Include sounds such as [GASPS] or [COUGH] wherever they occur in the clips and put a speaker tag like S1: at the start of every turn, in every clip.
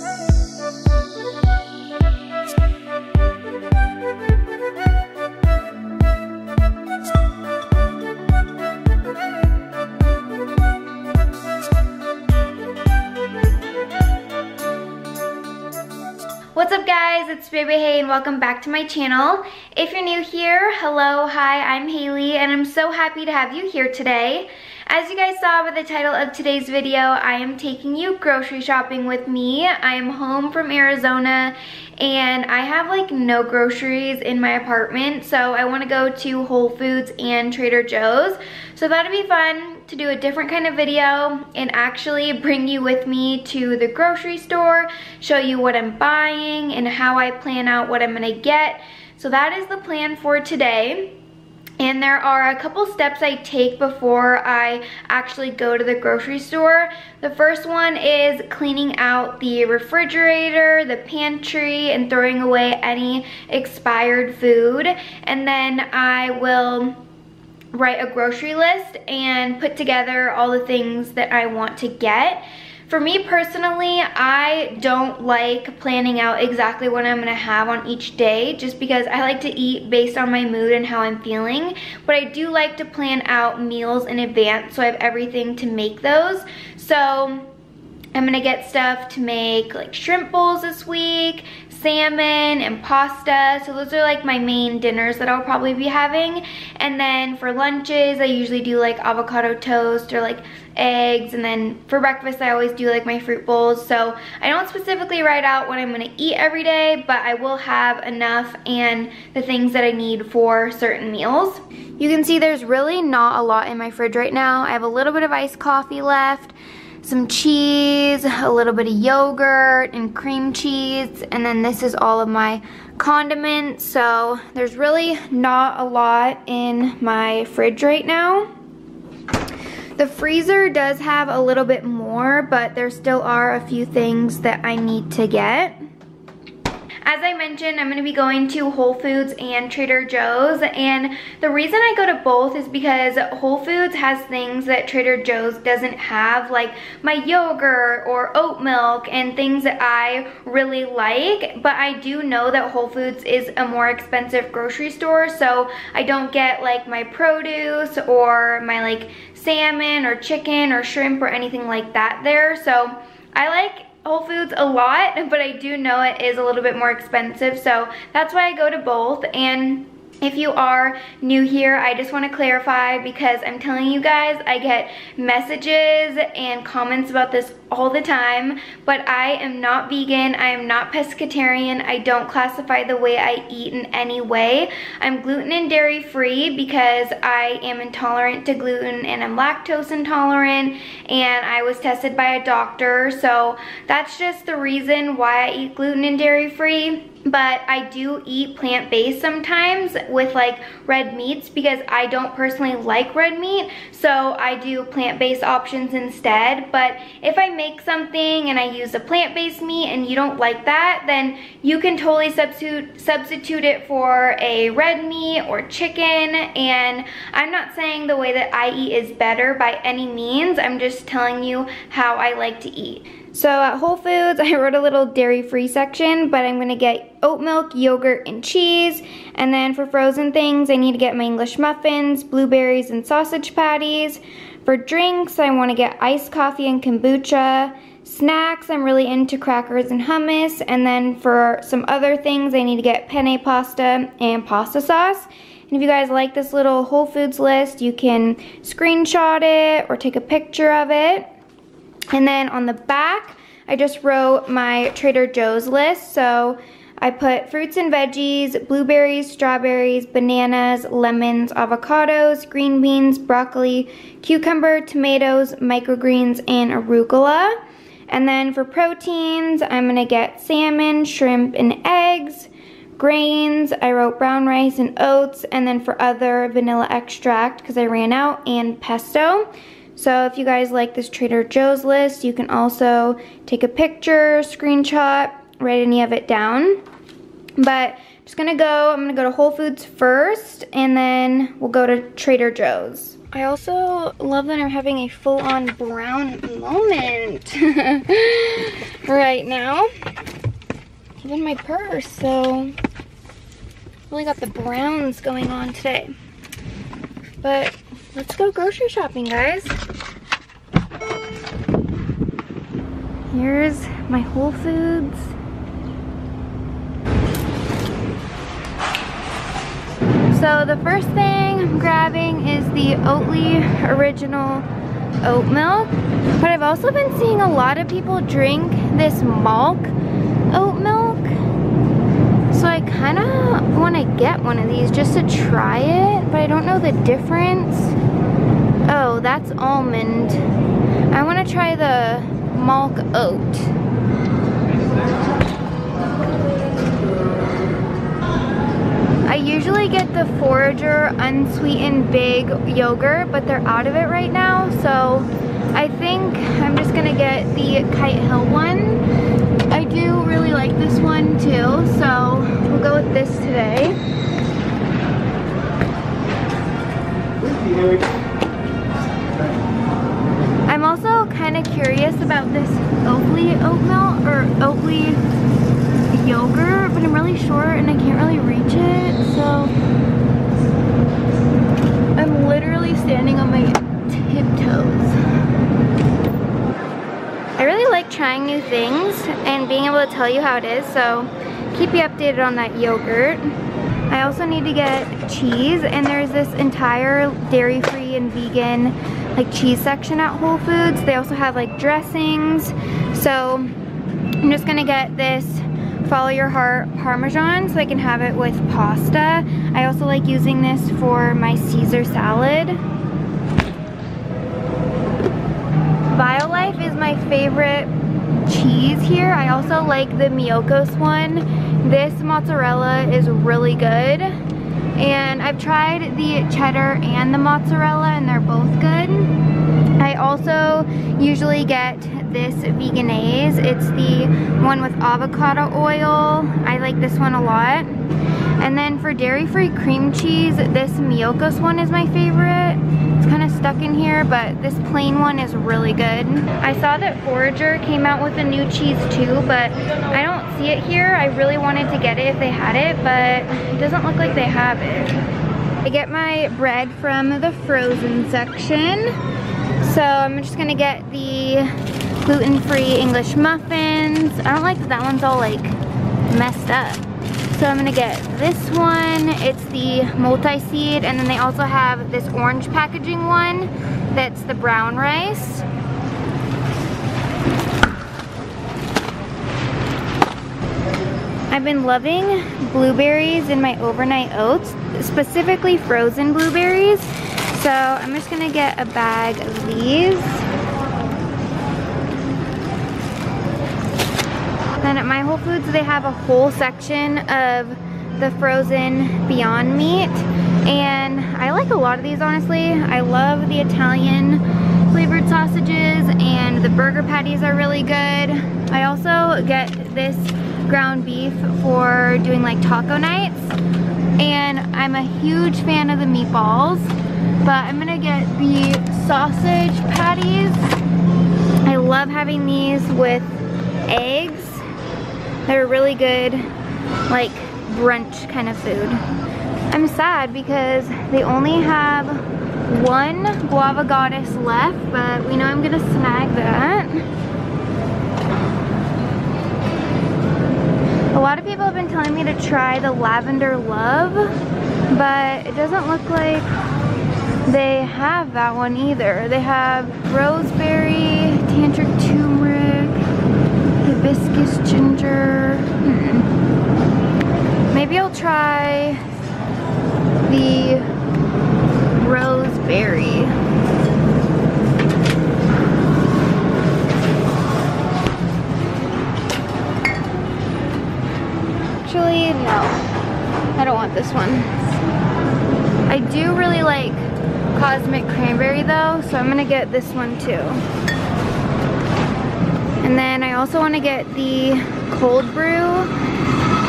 S1: What's up guys, it's Baybayhay and welcome back to my channel. If you're new here, hello, hi, I'm Haley and I'm so happy to have you here today. As you guys saw by the title of today's video, I am taking you grocery shopping with me. I am home from Arizona and I have like no groceries in my apartment so I want to go to Whole Foods and Trader Joe's. So that'd be fun to do a different kind of video and actually bring you with me to the grocery store, show you what I'm buying and how I plan out what I'm gonna get. So that is the plan for today. And there are a couple steps I take before I actually go to the grocery store. The first one is cleaning out the refrigerator, the pantry, and throwing away any expired food. And then I will write a grocery list and put together all the things that I want to get. For me personally, I don't like planning out exactly what I'm gonna have on each day just because I like to eat based on my mood and how I'm feeling. But I do like to plan out meals in advance so I have everything to make those. So I'm gonna get stuff to make like shrimp bowls this week, salmon and pasta. So those are like my main dinners that I'll probably be having. And then for lunches, I usually do like avocado toast or like eggs. And then for breakfast, I always do like my fruit bowls. So I don't specifically write out what I'm gonna eat every day, but I will have enough and the things that I need for certain meals. You can see there's really not a lot in my fridge right now. I have a little bit of iced coffee left some cheese, a little bit of yogurt and cream cheese, and then this is all of my condiments. So there's really not a lot in my fridge right now. The freezer does have a little bit more, but there still are a few things that I need to get. As I mentioned, I'm going to be going to Whole Foods and Trader Joe's and the reason I go to both is because Whole Foods has things that Trader Joe's doesn't have like my yogurt or oat milk and things that I really like but I do know that Whole Foods is a more expensive grocery store so I don't get like my produce or my like salmon or chicken or shrimp or anything like that there. So I like Whole Foods a lot, but I do know it is a little bit more expensive, so that's why I go to both. And if you are new here, I just want to clarify because I'm telling you guys, I get messages and comments about this all the time, but I am not vegan, I am not pescatarian, I don't classify the way I eat in any way. I'm gluten and dairy free because I am intolerant to gluten and I'm lactose intolerant and I was tested by a doctor, so that's just the reason why I eat gluten and dairy free but I do eat plant-based sometimes with like red meats because I don't personally like red meat so I do plant-based options instead. But if I make something and I use a plant-based meat and you don't like that then you can totally substitute substitute it for a red meat or chicken. And I'm not saying the way that I eat is better by any means. I'm just telling you how I like to eat so at Whole Foods, [LAUGHS] I wrote a little dairy-free section, but I'm gonna get oat milk, yogurt, and cheese. And then for frozen things, I need to get my English muffins, blueberries, and sausage patties. For drinks, I wanna get iced coffee and kombucha. Snacks, I'm really into crackers and hummus. And then for some other things, I need to get penne pasta and pasta sauce. And if you guys like this little Whole Foods list, you can screenshot it or take a picture of it. And then on the back, I just wrote my Trader Joe's list. So I put fruits and veggies, blueberries, strawberries, bananas, lemons, avocados, green beans, broccoli, cucumber, tomatoes, microgreens, and arugula. And then for proteins, I'm gonna get salmon, shrimp, and eggs. Grains, I wrote brown rice and oats, and then for other vanilla extract, because I ran out, and pesto. So if you guys like this Trader Joe's list, you can also take a picture, screenshot, write any of it down. But I'm just gonna go, I'm gonna go to Whole Foods first, and then we'll go to Trader Joe's. I also love that I'm having a full-on brown moment. [LAUGHS] right now. Even my purse, so really got the browns going on today. But let's go grocery shopping, guys. Here's my Whole Foods. So the first thing I'm grabbing is the Oatly Original Oat Milk. But I've also been seeing a lot of people drink this Malk oat milk. So I kind of want to get one of these just to try it, but I don't know the difference. Oh, that's almond. I want to try the Malk oat. I usually get the Forager unsweetened big yogurt, but they're out of it right now, so I think I'm just gonna get the Kite Hill one. I do really like this one too, so we'll go with this today. I'm kind of curious about this Oatly oat milk or Oatly yogurt, but I'm really short and I can't really reach it, so I'm literally standing on my tiptoes. I really like trying new things and being able to tell you how it is, so keep you updated on that yogurt. I also need to get cheese and there's this entire dairy-free and vegan like cheese section at Whole Foods. They also have like dressings. So I'm just gonna get this follow your heart parmesan so I can have it with pasta. I also like using this for my Caesar salad. Violife is my favorite cheese here. I also like the Miyoko's one. This mozzarella is really good. And I've tried the cheddar and the mozzarella and they're both good. I also usually get this Vegenaise. It's the one with avocado oil. I like this one a lot. And then for dairy-free cream cheese, this Miyoko's one is my favorite. It's kind of stuck in here, but this plain one is really good. I saw that Forager came out with a new cheese too, but I don't see it here. I really wanted to get it if they had it, but it doesn't look like they have it. I get my bread from the frozen section. So I'm just gonna get the gluten-free English muffins. I don't like that that one's all like messed up. So I'm gonna get this one. It's the multi-seed and then they also have this orange packaging one that's the brown rice. I've been loving blueberries in my overnight oats, specifically frozen blueberries. So I'm just gonna get a bag of these. Then at my Whole Foods, they have a whole section of the frozen Beyond Meat. And I like a lot of these, honestly. I love the Italian flavored sausages and the burger patties are really good. I also get this ground beef for doing like taco nights. And I'm a huge fan of the meatballs, but I'm gonna get the sausage patties. I love having these with eggs they're really good, like brunch kind of food. I'm sad because they only have one guava goddess left, but we know I'm gonna snag that. A lot of people have been telling me to try the lavender love, but it doesn't look like they have that one either. They have roseberry, tantric hibiscus ginger. Hmm. Maybe I'll try the roseberry. Actually, no. I don't want this one. I do really like Cosmic Cranberry though, so I'm gonna get this one too. And then I also want to get the cold brew.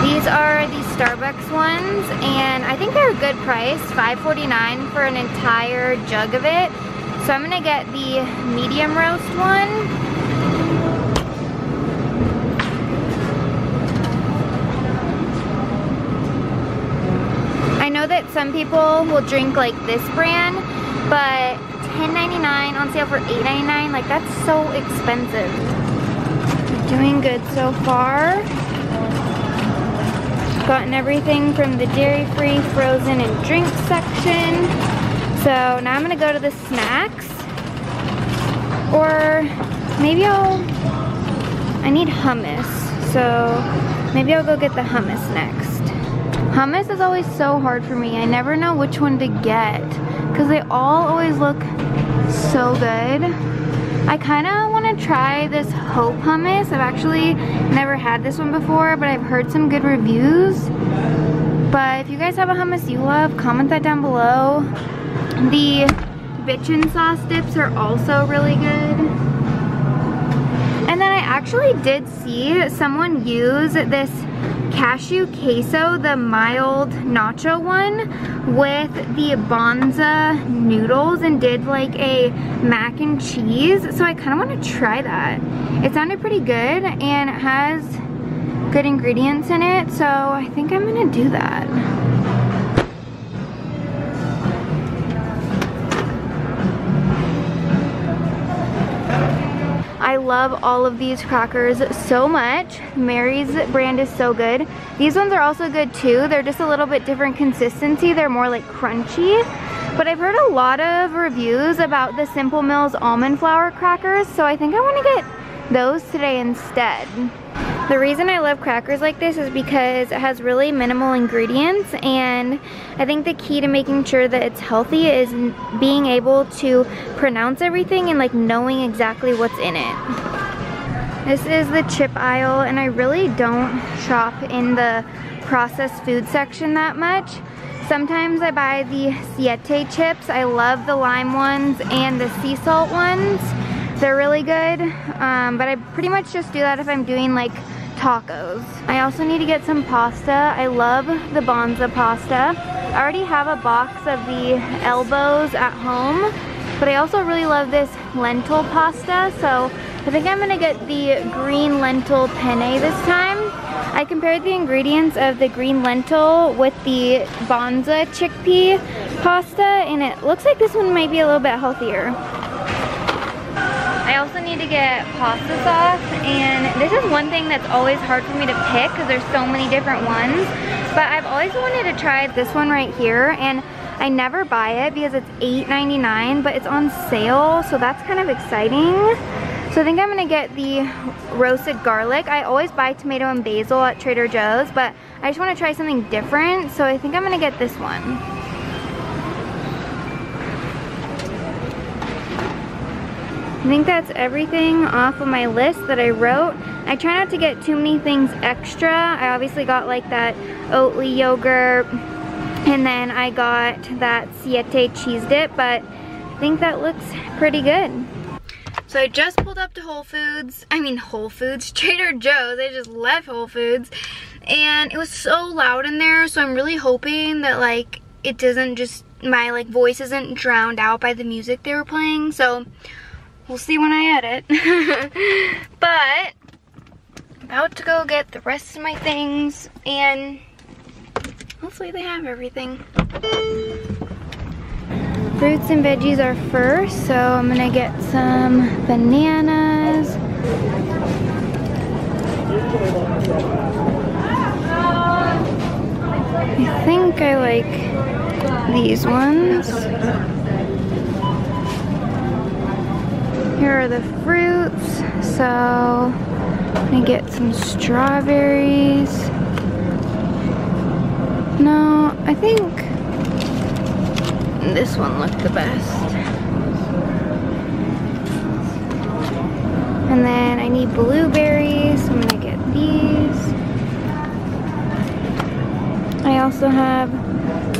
S1: These are the Starbucks ones, and I think they're a good price, $5.49 for an entire jug of it. So I'm gonna get the medium roast one. I know that some people will drink like this brand, but $10.99 on sale for $8.99, like that's so expensive. Doing good so far. Gotten everything from the dairy-free, frozen, and drink section. So now I'm gonna go to the snacks. Or maybe I'll, I need hummus. So maybe I'll go get the hummus next. Hummus is always so hard for me. I never know which one to get because they all always look so good. I kind of want to try this Hope hummus. I've actually never had this one before, but I've heard some good reviews. But if you guys have a hummus you love, comment that down below. The bitchin sauce dips are also really good. And then I actually did see someone use this cashew queso, the mild nacho one, with the Banza noodles and did like a mac and cheese. So I kind of want to try that. It sounded pretty good and it has good ingredients in it. So I think I'm going to do that. I love all of these crackers so much. Mary's brand is so good. These ones are also good too. They're just a little bit different consistency. They're more like crunchy. But I've heard a lot of reviews about the Simple Mills almond flour crackers, so I think I want to get those today instead. The reason I love crackers like this is because it has really minimal ingredients and I think the key to making sure that it's healthy is being able to pronounce everything and like knowing exactly what's in it. This is the chip aisle and I really don't shop in the processed food section that much. Sometimes I buy the Siete chips. I love the lime ones and the sea salt ones. They're really good, um, but I pretty much just do that if I'm doing like tacos. I also need to get some pasta. I love the Banza pasta. I already have a box of the elbows at home, but I also really love this lentil pasta, so I think I'm gonna get the green lentil penne this time. I compared the ingredients of the green lentil with the Banza chickpea pasta, and it looks like this one might be a little bit healthier. I also need to get pasta sauce and this is one thing that's always hard for me to pick because there's so many different ones. But I've always wanted to try this one right here and I never buy it because it's $8.99 but it's on sale so that's kind of exciting. So I think I'm gonna get the roasted garlic. I always buy tomato and basil at Trader Joe's but I just wanna try something different so I think I'm gonna get this one. I think that's everything off of my list that I wrote. I try not to get too many things extra. I obviously got like that Oatly yogurt and then I got that Siete cheese dip, but I think that looks pretty good. So I just pulled up to Whole Foods, I mean Whole Foods, [LAUGHS] Trader Joe's, I just left Whole Foods, and it was so loud in there, so I'm really hoping that like it doesn't just, my like voice isn't drowned out by the music they were playing, so We'll see when I edit. [LAUGHS] but, about to go get the rest of my things and hopefully they have everything. Fruits and veggies are first, so I'm gonna get some bananas. I think I like these ones. Here are the fruits. So, I'm gonna get some strawberries. No, I think this one looked the best. And then I need blueberries, so I'm gonna get these. I also have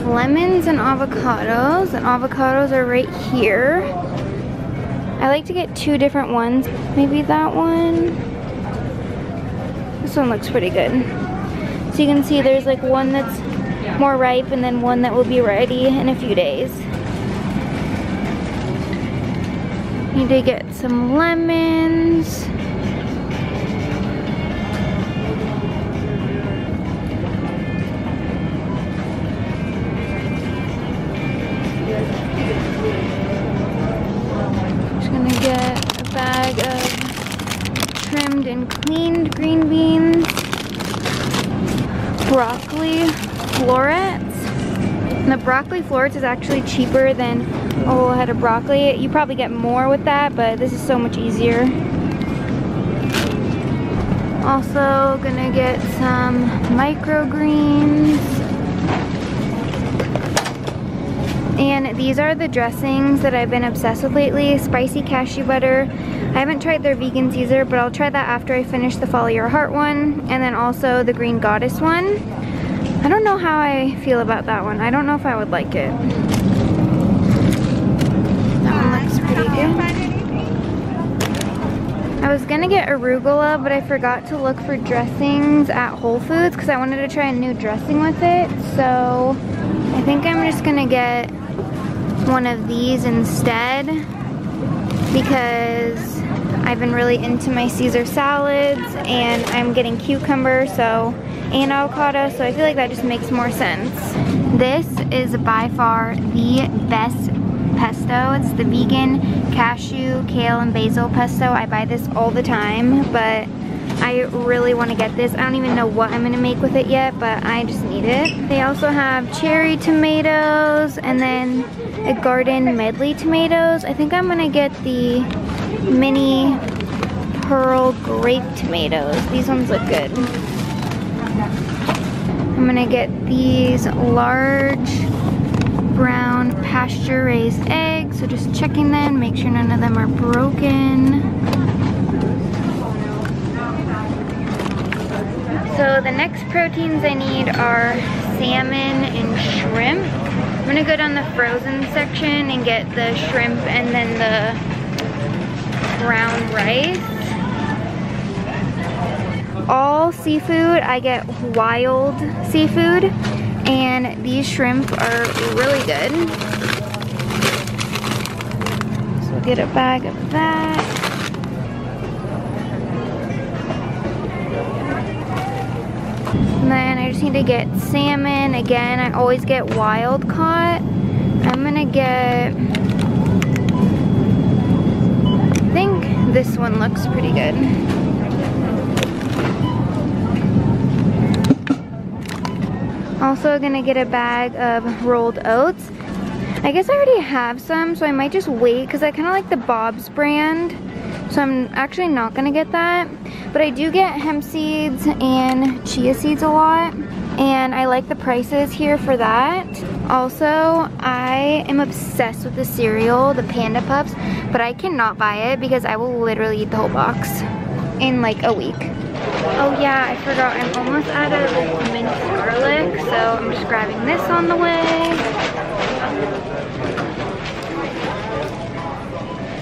S1: lemons and avocados, and avocados are right here. I like to get two different ones. Maybe that one. This one looks pretty good. So you can see there's like one that's more ripe and then one that will be ready in a few days. Need to get some lemons. The broccoli florets is actually cheaper than oh, a whole head of broccoli. You probably get more with that, but this is so much easier. Also gonna get some microgreens. And these are the dressings that I've been obsessed with lately. Spicy cashew butter. I haven't tried their vegan Caesar, but I'll try that after I finish the Follow Your Heart one. And then also the Green Goddess one. I don't know how I feel about that one. I don't know if I would like it. That one looks pretty good. I was gonna get arugula, but I forgot to look for dressings at Whole Foods because I wanted to try a new dressing with it. So I think I'm just gonna get one of these instead because I've been really into my Caesar salads and I'm getting cucumber so and avocado so I feel like that just makes more sense. This is by far the best pesto. It's the vegan cashew, kale, and basil pesto. I buy this all the time but I really want to get this. I don't even know what I'm going to make with it yet, but I just need it. They also have cherry tomatoes and then a garden medley tomatoes. I think I'm going to get the mini pearl grape tomatoes. These ones look good. I'm to get these large brown pasture raised eggs. So just checking them, make sure none of them are broken. So the next proteins I need are salmon and shrimp. I'm gonna go down the frozen section and get the shrimp and then the brown rice. All seafood, I get wild seafood and these shrimp are really good. So get a bag of that. And then I just need to get salmon. Again, I always get wild caught. I'm gonna get, I think this one looks pretty good. Also gonna get a bag of rolled oats. I guess I already have some, so I might just wait because I kind of like the Bob's brand. So I'm actually not gonna get that. But I do get hemp seeds and chia seeds a lot. And I like the prices here for that. Also, I am obsessed with the cereal, the Panda Puffs. But I cannot buy it because I will literally eat the whole box in like a week. Oh yeah, I forgot I'm almost out of minced garlic. So I'm just grabbing this on the way.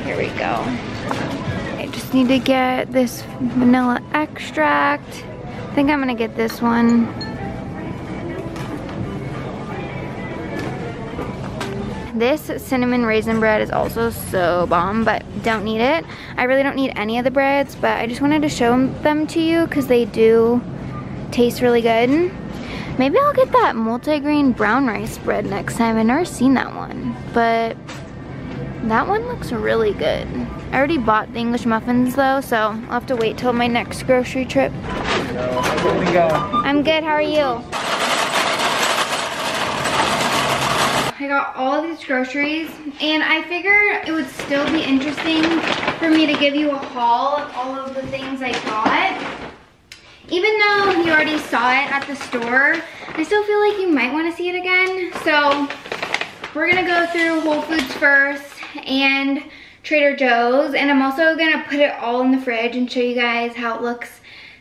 S1: Here we go I just need to get this vanilla extract. I think I'm gonna get this one. This cinnamon raisin bread is also so bomb, but don't need it. I really don't need any of the breads, but I just wanted to show them to you because they do taste really good. Maybe I'll get that multigrain brown rice bread next time. I've never seen that one, but that one looks really good. I already bought the English muffins though, so I'll have to wait till my next grocery trip. I'm good, how are you? I got all these groceries and I figure it would still be interesting for me to give you a haul of all of the things I got. Even though you already saw it at the store, I still feel like you might want to see it again. So we're gonna go through Whole Foods first and Trader Joe's. And I'm also gonna put it all in the fridge and show you guys how it looks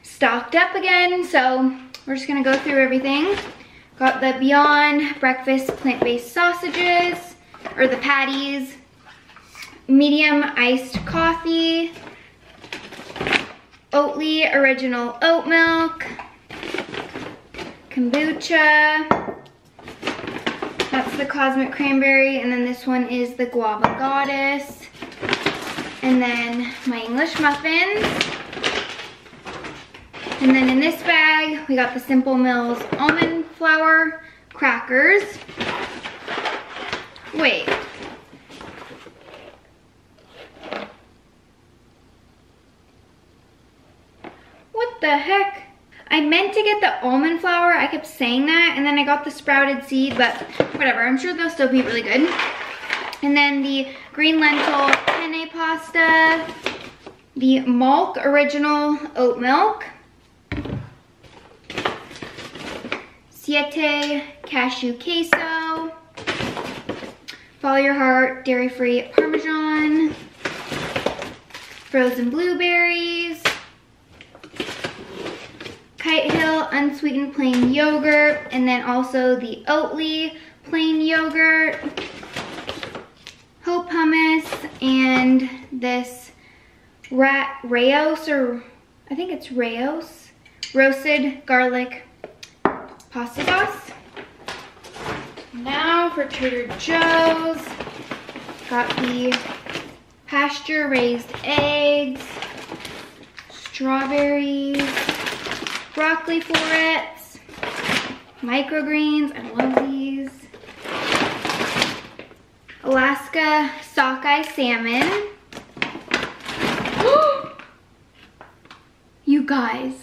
S1: stocked up again. So we're just gonna go through everything. Got the Beyond Breakfast plant-based sausages, or the patties, medium iced coffee, Oatly original oat milk, kombucha, that's the Cosmic Cranberry, and then this one is the Guava Goddess. And then my English muffins. And then in this bag, we got the Simple Mills almond flour crackers. Wait. What the heck? I meant to get the almond flour. I kept saying that. And then I got the sprouted seed, but whatever. I'm sure they'll still be really good. And then the green lentil penne pasta. The Malk Original Oat Milk. Siete Cashew Queso. Follow Your Heart Dairy-Free Parmesan. Frozen blueberries. Kite Hill unsweetened plain yogurt, and then also the Oatly plain yogurt, Hope hummus, and this Rat Raos, or I think it's Raos, roasted garlic pasta sauce. Now for Trader Joe's, got the pasture raised eggs, strawberries, broccoli florets, microgreens, I love these. Alaska sockeye salmon. [GASPS] you guys,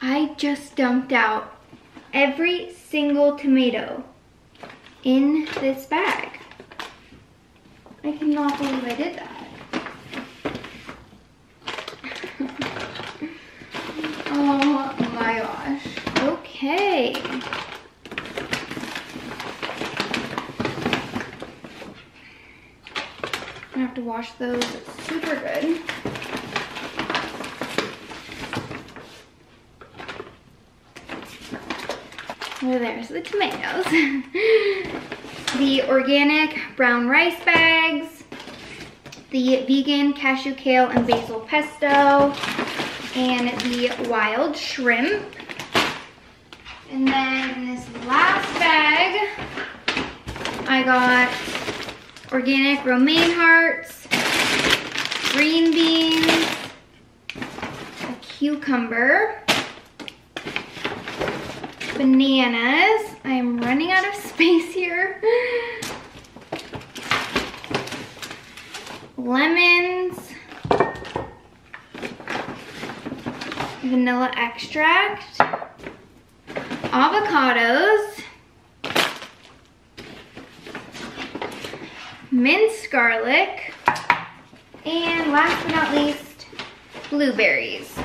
S1: I just dumped out every single tomato in this bag. I cannot believe I did that. [LAUGHS] Oh my gosh. Okay. Gonna have to wash those super good. Oh, there's the tomatoes. [LAUGHS] the organic brown rice bags. The vegan cashew kale and basil pesto and the wild shrimp. And then in this last bag, I got organic romaine hearts, green beans, a cucumber, bananas. I am running out of space here. Lemons, vanilla extract, avocados, minced garlic, and last but not least, blueberries.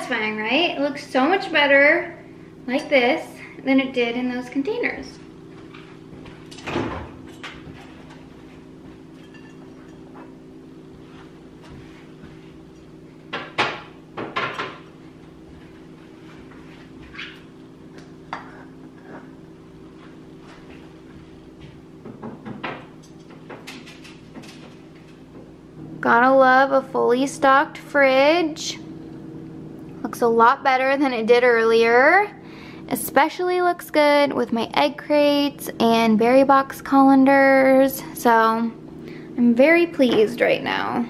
S1: Satisfying, right? It looks so much better like this than it did in those containers. Gotta love a fully stocked fridge. Looks a lot better than it did earlier. Especially looks good with my egg crates and berry box colanders. So I'm very pleased right now.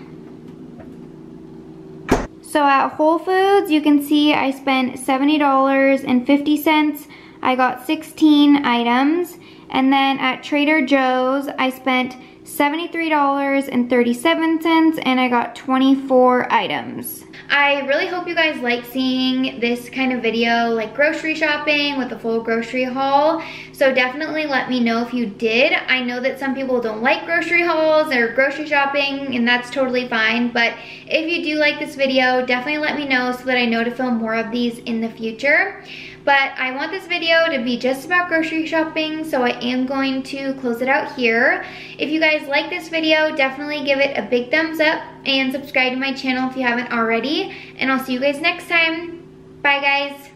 S1: So at Whole Foods, you can see I spent $70.50. I got 16 items. And then at Trader Joe's, I spent $73.37 and I got 24 items. I really hope you guys like seeing this kind of video, like grocery shopping with a full grocery haul. So definitely let me know if you did. I know that some people don't like grocery hauls or grocery shopping and that's totally fine. But if you do like this video, definitely let me know so that I know to film more of these in the future. But I want this video to be just about grocery shopping, so I am going to close it out here. If you guys like this video, definitely give it a big thumbs up and subscribe to my channel if you haven't already. And I'll see you guys next time. Bye guys.